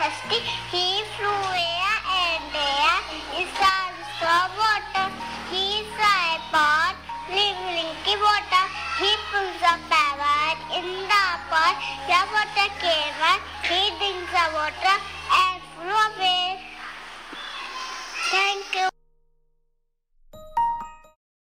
First, He flew here and there. He saw water. He saw a pot, blinky water. He pulls a parrot in the pot. The water came out. He drinks the water